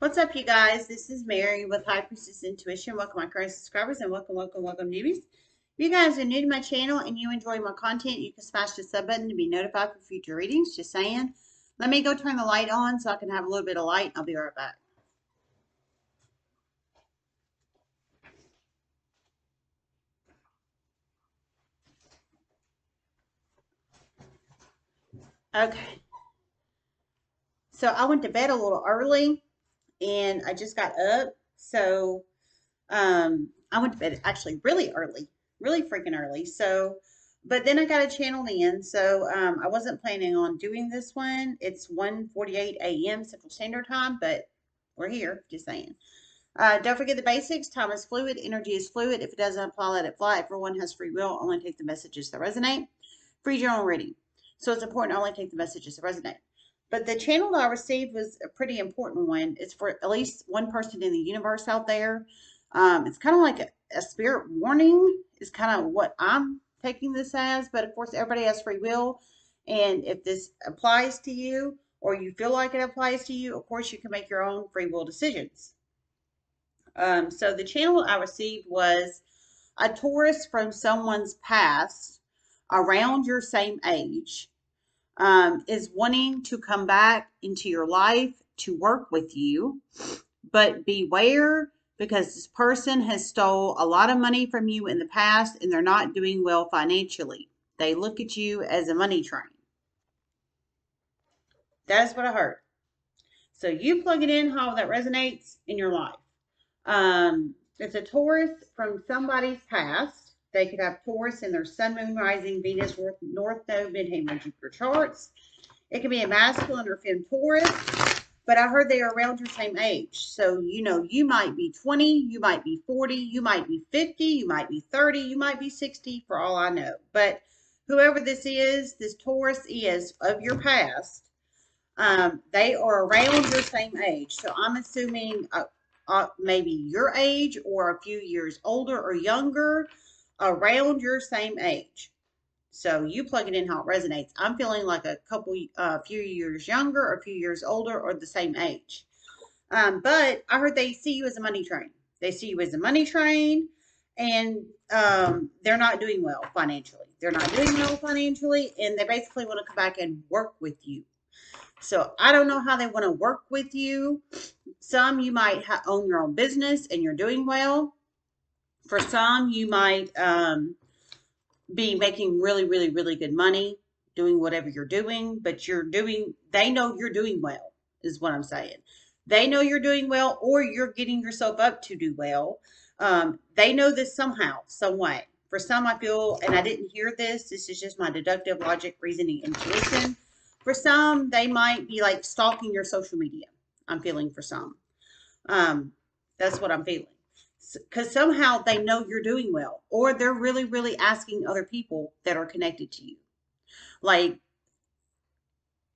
What's up, you guys? This is Mary with High Priestess Intuition. Welcome, my current subscribers, and welcome, welcome, welcome, newbies. If you guys are new to my channel and you enjoy my content, you can smash the sub button to be notified for future readings. Just saying. Let me go turn the light on so I can have a little bit of light. I'll be right back. Okay. So I went to bed a little early and I just got up. So um, I went to bed actually really early, really freaking early. So, but then I got a channel in. So um, I wasn't planning on doing this one. It's 1.48 a.m. Central Standard Time, but we're here, just saying. Uh, don't forget the basics. Time is fluid. Energy is fluid. If it doesn't apply, let it fly. Everyone has free will. Only take the messages that resonate. Free journal reading. So it's important to only take the messages that resonate. But the channel I received was a pretty important one. It's for at least one person in the universe out there. Um, it's kind of like a, a spirit warning is kind of what I'm taking this as. But of course, everybody has free will. And if this applies to you or you feel like it applies to you, of course, you can make your own free will decisions. Um, so the channel I received was a Taurus from someone's past around your same age um, is wanting to come back into your life to work with you. But beware because this person has stole a lot of money from you in the past and they're not doing well financially. They look at you as a money train. That's what I heard. So you plug it in how that resonates in your life. Um, it's a Taurus from somebody's past they could have Taurus in their Sun, Moon, Rising, Venus, North, North Node, Midheaven, Jupiter charts. It can be a masculine or fem Taurus, but I heard they are around your same age. So, you know, you might be 20, you might be 40, you might be 50, you might be 30, you might be 60, for all I know. But whoever this is, this Taurus is of your past, um, they are around your same age. So I'm assuming uh, uh, maybe your age or a few years older or younger around your same age. So you plug it in how it resonates. I'm feeling like a couple, a uh, few years younger, or a few years older, or the same age. Um, but I heard they see you as a money train. They see you as a money train, and um, they're not doing well financially. They're not doing well financially, and they basically want to come back and work with you. So I don't know how they want to work with you. Some you might own your own business and you're doing well. For some, you might um, be making really, really, really good money doing whatever you're doing, but you're doing, they know you're doing well, is what I'm saying. They know you're doing well, or you're getting yourself up to do well. Um, they know this somehow, some way. For some, I feel, and I didn't hear this, this is just my deductive logic, reasoning, intuition. For some, they might be like stalking your social media. I'm feeling for some. Um, that's what I'm feeling because somehow they know you're doing well or they're really really asking other people that are connected to you. Like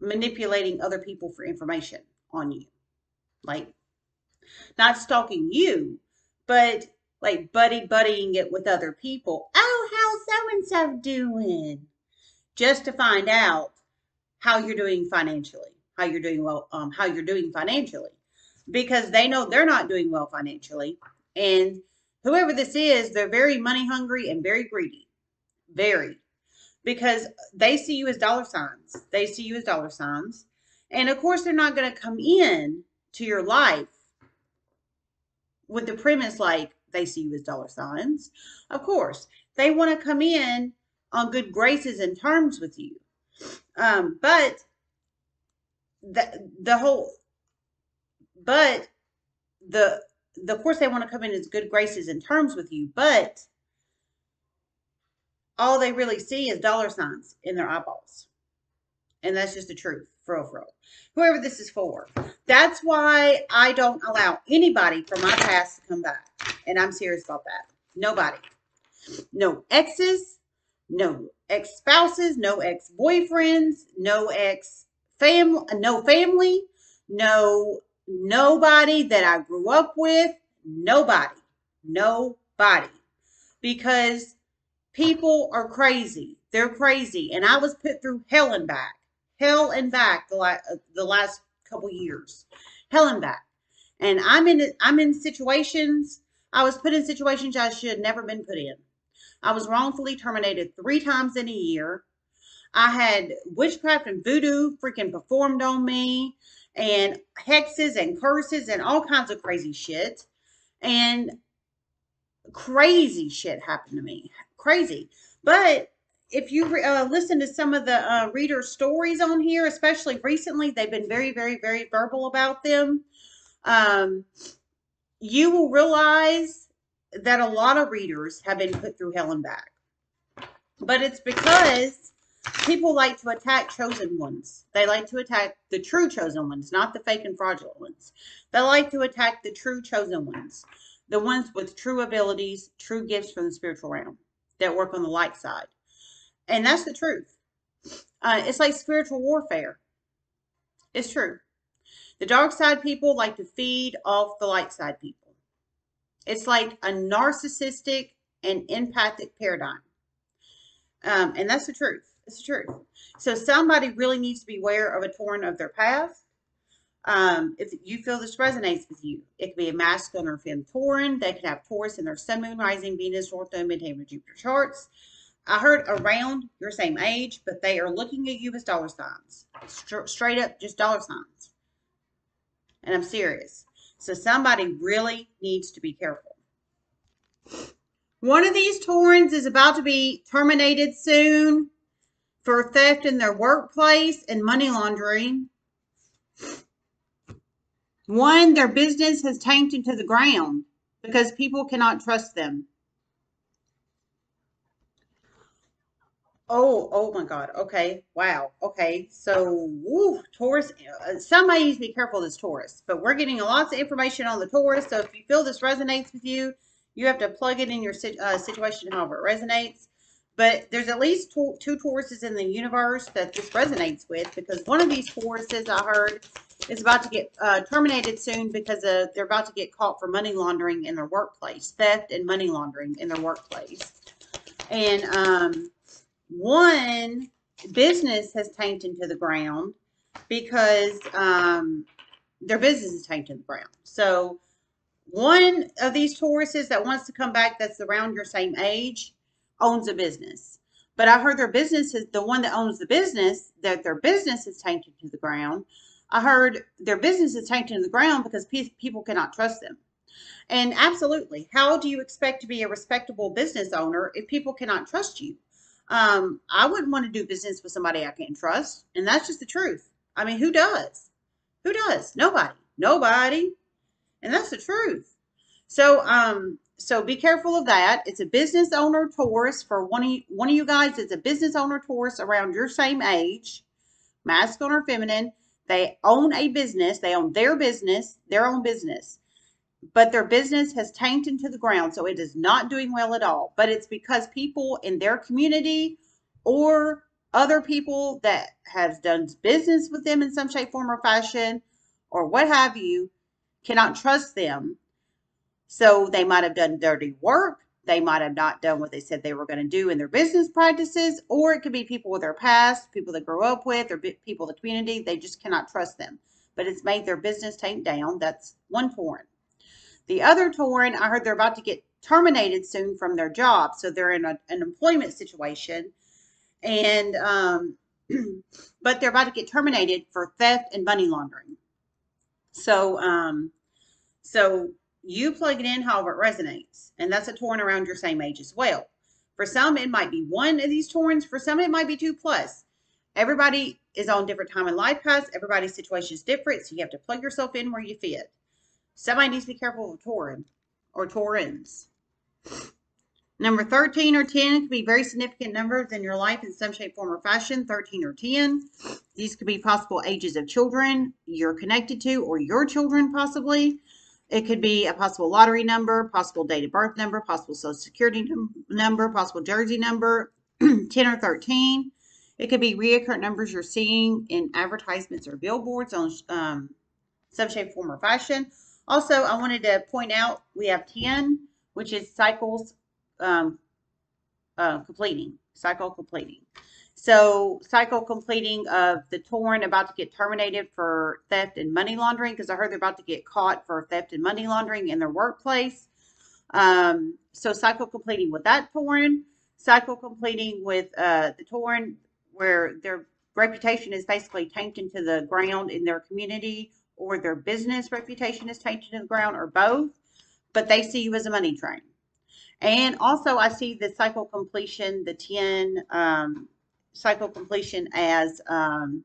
manipulating other people for information on you. Like not stalking you but like buddy buddying it with other people. Oh how's so and so doing? Just to find out how you're doing financially how you're doing well um how you're doing financially. Because they know they're not doing well financially and whoever this is, they're very money hungry and very greedy. Very. Because they see you as dollar signs. They see you as dollar signs. And of course, they're not going to come in to your life with the premise like they see you as dollar signs. Of course, they want to come in on good graces and terms with you. Um, but the the whole but the the, of course they want to come in as good graces and terms with you, but all they really see is dollar signs in their eyeballs. And that's just the truth, for real, for real. Whoever this is for. That's why I don't allow anybody from my past to come back. And I'm serious about that. Nobody. No exes, no ex-spouses, no ex-boyfriends, no ex-family, no family, no Nobody that I grew up with, nobody, nobody. Because people are crazy. They're crazy. And I was put through hell and back, hell and back the, la- uh, the last couple years, hell and back. And I'm in I'm in situations I was put in situations I should never been put in. I was wrongfully terminated three times in a year. I had witchcraft and voodoo freaking performed on me and hexes and curses and all kinds of crazy shit. And crazy shit happened to me. Crazy. But if you uh, listen to some of the uh, reader stories on here, especially recently, they've been very, very, very verbal about them. Um, you will realize that a lot of readers have been put through hell and back. But it's because people like to attack chosen ones. They like to attack the true chosen ones, not the fake and fraudulent ones. They like to attack the true chosen ones, the ones with true abilities, true gifts from the spiritual realm that work on the light side. And that's the truth. Uh, it's like spiritual warfare. It's true. The dark side people like to feed off the light side people. It's like a narcissistic and empathic paradigm. Um, and that's the truth. It's the truth. So somebody really needs to be aware of a Tauran of their past. Um, if you feel this resonates with you, it could be a masculine or femme Tauran. They could have Taurus in their Sun, Moon, Rising, Venus, North Node, Midheaven, Jupiter charts. I heard around your same age, but they are looking at you as dollar signs. straight up, just dollar signs. And I'm serious. So somebody really needs to be careful. One of these Taurans is about to be terminated soon for theft in their workplace and money laundering. One, their business has tanked into the ground because people cannot trust them. Oh, oh my God. Okay. Wow. Okay. So, woo, Taurus. Uh, somebody needs to be careful this Taurus, but we're getting lots of information on the Taurus. So, if you feel this resonates with you, you have to plug it in your uh, situation however it resonates. But there's at least two, Tauruses in the universe that this resonates with because one of these Tauruses I heard is about to get uh, terminated soon because uh, they're about to get caught for money laundering in their workplace, theft and money laundering in their workplace. And um, one business has tanked into the ground because um, their business is tanked in the ground. So one of these Tauruses that wants to come back that's around your same age owns a business. But I heard their business is the one that owns the business, that their business is tanked to the ground. I heard their business is tanked to the ground because pe- people cannot trust them. And absolutely, how do you expect to be a respectable business owner if people cannot trust you? Um, I wouldn't want to do business with somebody I can't trust. And that's just the truth. I mean, who does? Who does? Nobody. Nobody. And that's the truth. So, um, so be careful of that. It's a business owner Taurus for one of you, one of you guys. It's a business owner Taurus around your same age, masculine or feminine. They own a business. They own their business, their own business, but their business has tanked into the ground, so it is not doing well at all. But it's because people in their community or other people that have done business with them in some shape, form, or fashion, or what have you, cannot trust them. So they might have done dirty work. They might have not done what they said they were going to do in their business practices, or it could be people with their past, people they grew up with, or people in the community. They just cannot trust them. But it's made their business tank down. That's one Tauran. The other Tauran, I heard they're about to get terminated soon from their job. So they're in a, an employment situation. And, um, but they're about to get terminated for theft and money laundering. So, um, so you plug it in however it resonates. And that's a Tauran around your same age as well. For some, it might be one of these Taurans. For some, it might be two plus. Everybody is on different time in life paths. Everybody's situation is different. So you have to plug yourself in where you fit. Somebody needs to be careful of Tauran or Taurans. Number 13 or 10 could be very significant numbers in your life in some shape, form, or fashion. 13 or 10. These could be possible ages of children you're connected to or your children possibly. It could be a possible lottery number, possible date of birth number, possible social security number, possible jersey number, 10 or 13. It could be reoccurrent numbers you're seeing in advertisements or billboards on um, some shape, form, or fashion. Also, I wanted to point out we have 10, which is cycles um, uh, completing, cycle completing. So cycle completing of the Tauran about to get terminated for theft and money laundering because I heard they're about to get caught for theft and money laundering in their workplace. Um, so cycle completing with that Tauran, cycle completing with uh, the Tauran where their reputation is basically tanked into the ground in their community or their business reputation is tainted to the ground or both, but they see you as a money train. And also I see the cycle completion, the 10, um, cycle completion as um,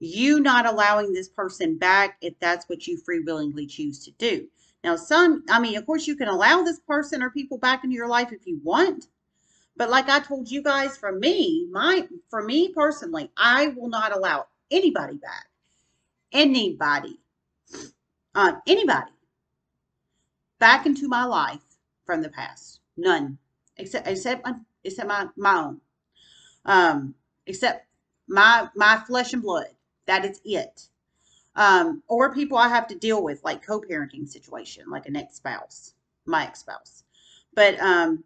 you not allowing this person back if that's what you free willingly choose to do. Now, some, I mean, of course, you can allow this person or people back into your life if you want. But like I told you guys, for me, my for me personally, I will not allow anybody back. Anybody. Uh, anybody back into my life from the past. None. Except except except my, my own um, except my my flesh and blood. That is it. Um, or people I have to deal with, like co-parenting situation, like an ex-spouse, my ex-spouse. But um,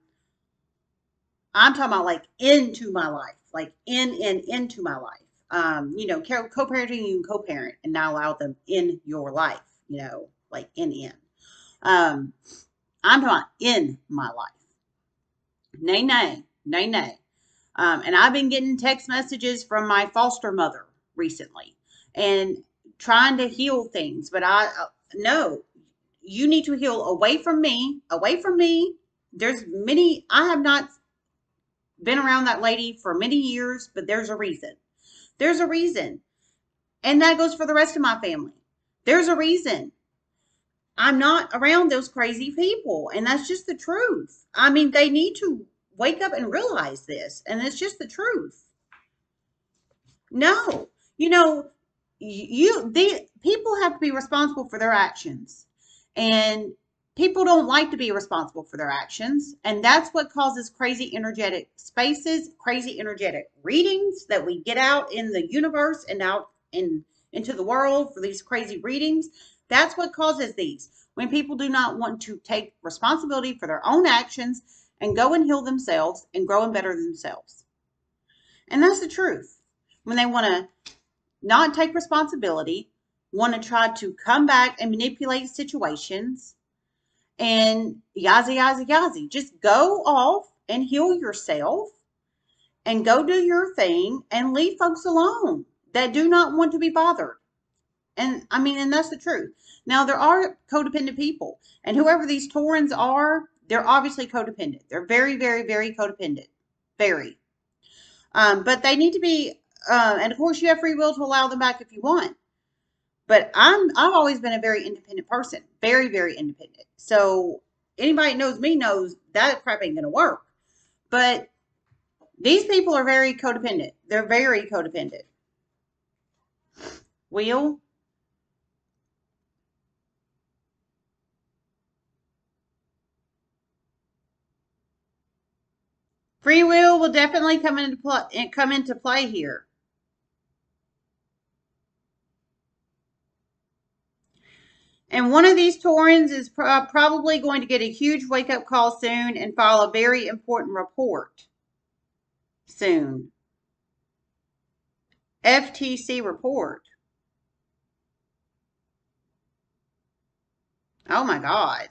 I'm talking about like into my life, like in in into my life. Um, you know, co-parenting, you can co-parent and not allow them in your life. You know, like in in. Um, I'm talking about in my life. Nay, nay, nay, nay. Um, and I've been getting text messages from my foster mother recently and trying to heal things. But I, uh, no, you need to heal away from me, away from me. There's many, I have not been around that lady for many years, but there's a reason. There's a reason. And that goes for the rest of my family. There's a reason. I'm not around those crazy people. And that's just the truth. I mean, they need to wake up and realize this. And it's just the truth. No, you know, you the people have to be responsible for their actions. And people don't like to be responsible for their actions. And that's what causes crazy energetic spaces, crazy energetic readings that we get out in the universe and out in into the world for these crazy readings. That's what causes these. When people do not want to take responsibility for their own actions and go and heal themselves and grow and better themselves. And that's the truth. When they want to not take responsibility, want to try to come back and manipulate situations and yazzy, yazzy, yazzy. Just go off and heal yourself and go do your thing and leave folks alone that do not want to be bothered. And I mean, and that's the truth. Now, there are codependent people, and whoever these Taurans are, they're obviously codependent. They're very, very, very codependent. Very. Um, but they need to be, uh, and of course, you have free will to allow them back if you want. But I'm, I've always been a very independent person, very, very independent. So anybody knows me knows that crap ain't gonna work. But these people are very codependent. They're very codependent. Wheel, Free will will definitely come into play, come into play here. And one of these Taurans is pro uh, probably going to get a huge wake-up call soon and file a very important report soon. FTC report. Oh my God.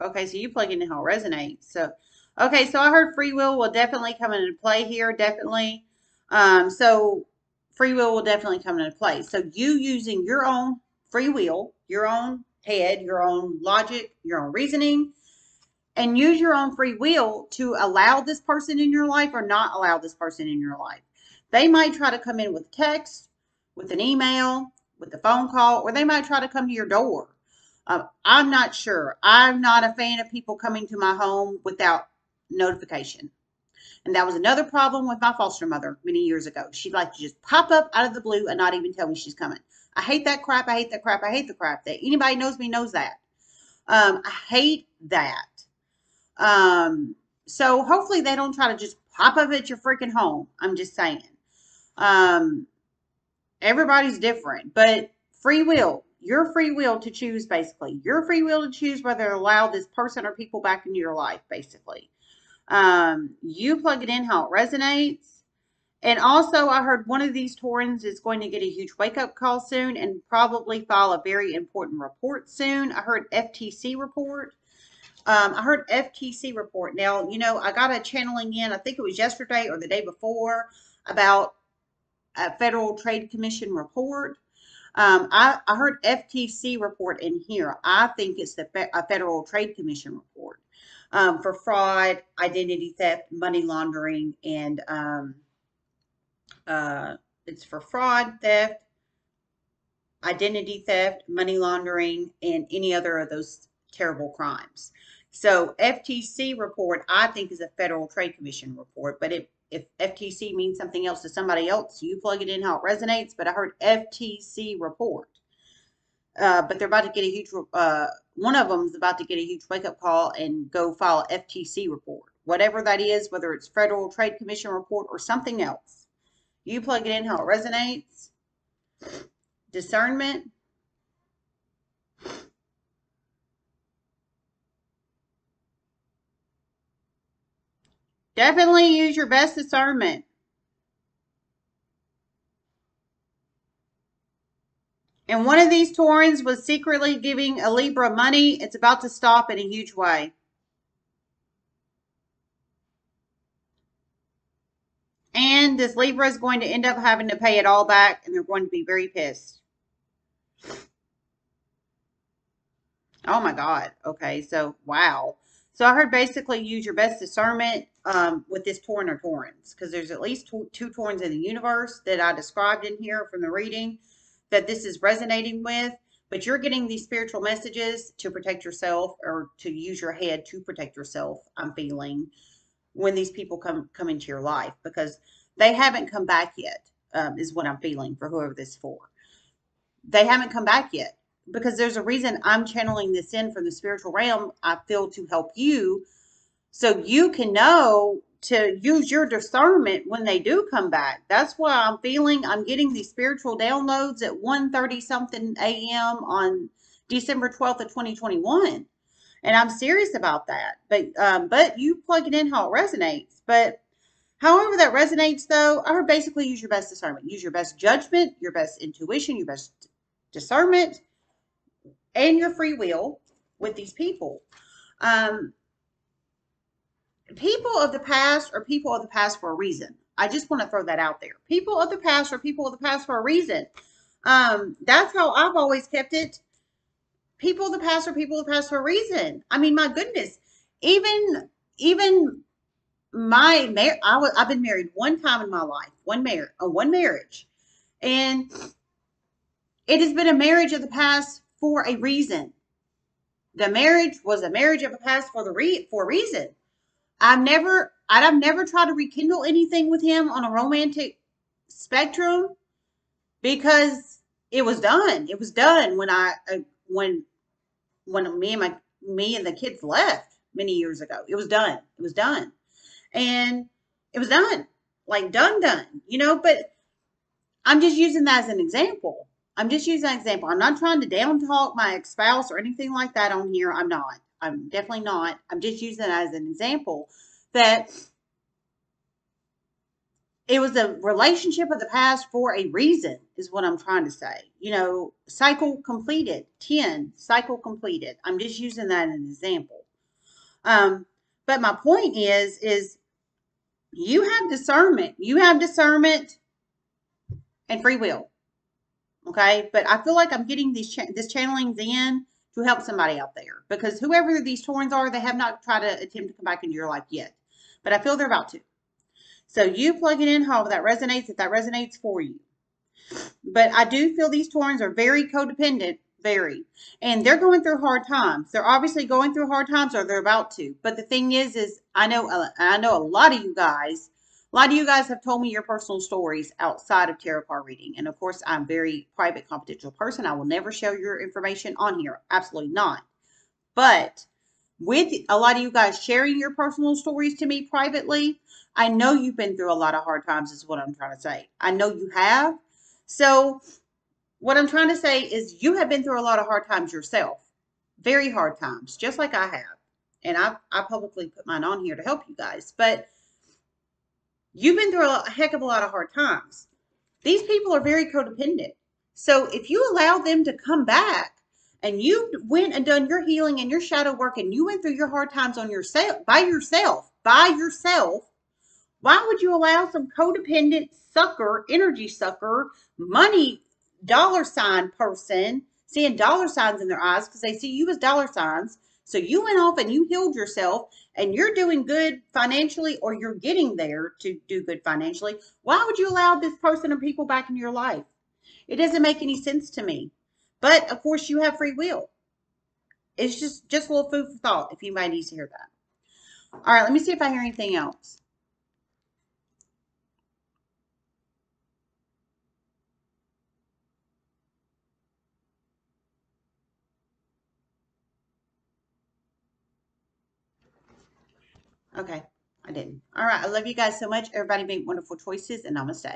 Okay, so you plug into how it resonates. So Okay, so I heard free will will definitely come into play here, definitely. Um, so free will will definitely come into play. So you using your own free will, your own head, your own logic, your own reasoning, and use your own free will to allow this person in your life or not allow this person in your life. They might try to come in with text, with an email, with a phone call, or they might try to come to your door. Uh, I'm not sure. I'm not a fan of people coming to my home without notification. And that was another problem with my foster mother many years ago. She'd like to just pop up out of the blue and not even tell me she's coming. I hate that crap. I hate that crap. I hate the crap. That anybody knows me knows that. Um, I hate that. Um, so hopefully they don't try to just pop up at your freaking home. I'm just saying. Um, everybody's different, but free will. Your free will to choose, basically. Your free will to choose whether to allow this person or people back into your life, basically. Um, you plug it in how it resonates. And also, I heard one of these Taurans is going to get a huge wake up call soon and probably file a very important report soon. I heard FTC report. Um, I heard FTC report. Now, you know, I got a channeling in, I think it was yesterday or the day before, about a Federal Trade Commission report. Um, I, I heard FTC report in here. I think it's the Fe- a Federal Trade Commission report um, for fraud, identity theft, money laundering, and um, uh, it's for fraud, theft, identity theft, money laundering, and any other of those terrible crimes. So FTC report, I think, is a Federal Trade Commission report, but it, if FTC means something else to somebody else, you plug it in how it resonates. But I heard FTC report. Uh, but they're about to get a huge, uh, one of them is about to get a huge wake up call and go file FTC report. Whatever that is, whether it's Federal Trade Commission report or something else. You plug it in how it resonates. Discernment. Definitely use your best discernment. And one of these Taurans was secretly giving a Libra money. It's about to stop in a huge way. And this Libra is going to end up having to pay it all back, and they're going to be very pissed. Oh my God. Okay, so wow. So I heard basically use your best discernment um, with this Tauran or Taurans, because there's at least two, two Taurans in the universe that I described in here from the reading that this is resonating with. But you're getting these spiritual messages to protect yourself or to use your head to protect yourself. I'm feeling when these people come come into your life because they haven't come back yet. Um, is what I'm feeling for whoever this is for. They haven't come back yet because there's a reason I'm channeling this in from the spiritual realm. I feel to help you so you can know to use your discernment when they do come back. That's why I'm feeling I'm getting these spiritual downloads at 1:30 something a.m. on December 12th of 2021. And I'm serious about that. But um, but you plug it in how it resonates. But however that resonates though, I would basically use your best discernment. Use your best judgment, your best intuition, your best discernment, and your free will with these people. Um, people of the past are people of the past for a reason. I just want to throw that out there. People of the past are people of the past for a reason. Um, that's how I've always kept it. People of the past are people of the past for a reason. I mean, my goodness, even even my mar- I was I've been married one time in my life, one marriage, uh, one marriage, and it has been a marriage of the past for a reason. The marriage was a marriage of the past for the re- for a reason. I've never I've never tried to rekindle anything with him on a romantic spectrum because it was done. It was done when I uh, when when me and my me and the kids left many years ago. It was done. It was done. And it was done. Like done done, you know, but I'm just using that as an example. I'm just using an example. I'm not trying to down talk my ex spouse or anything like that on here. I'm not. I'm definitely not. I'm just using it as an example that it was a relationship of the past for a reason, is what I'm trying to say. You know, cycle completed, 10, cycle completed. I'm just using that as an example. Um, but my point is, is you have discernment. You have discernment and free will. Okay. But I feel like I'm getting these, cha- this channelings in to help somebody out there because whoever these Taurans are, they have not tried to attempt to come back into your life yet, but I feel they're about to. So you plug it in however that resonates, if that resonates for you. But I do feel these Taurans are very codependent, very, and they're going through hard times. They're obviously going through hard times, or they're about to. But the thing is, is I know I know a lot of you guys a lot of you guys have told me your personal stories outside of tarot card reading. And of course, I'm very private, confidential person. I will never share your information on here. Absolutely not. But with a lot of you guys sharing your personal stories to me privately, I know you've been through a lot of hard times, is what I'm trying to say. I know you have. So, what I'm trying to say is you have been through a lot of hard times yourself, very hard times, just like I have. And I, I publicly put mine on here to help you guys. But You've been through a heck of a lot of hard times. These people are very codependent. So if you allow them to come back and you went and done your healing and your shadow work and you went through your hard times on yourself by yourself, by yourself, why would you allow some codependent sucker, energy sucker, money dollar sign person seeing dollar signs in their eyes because they see you as dollar signs? So you went off and you healed yourself and you're doing good financially or you're getting there to do good financially. Why would you allow this person or people back in your life? It doesn't make any sense to me. But of course you have free will. It's just just a little food for thought if anybody needs to hear that. All right, let me see if I hear anything else. Okay, I didn't. All right, I love you guys so much. Everybody make wonderful choices and namaste.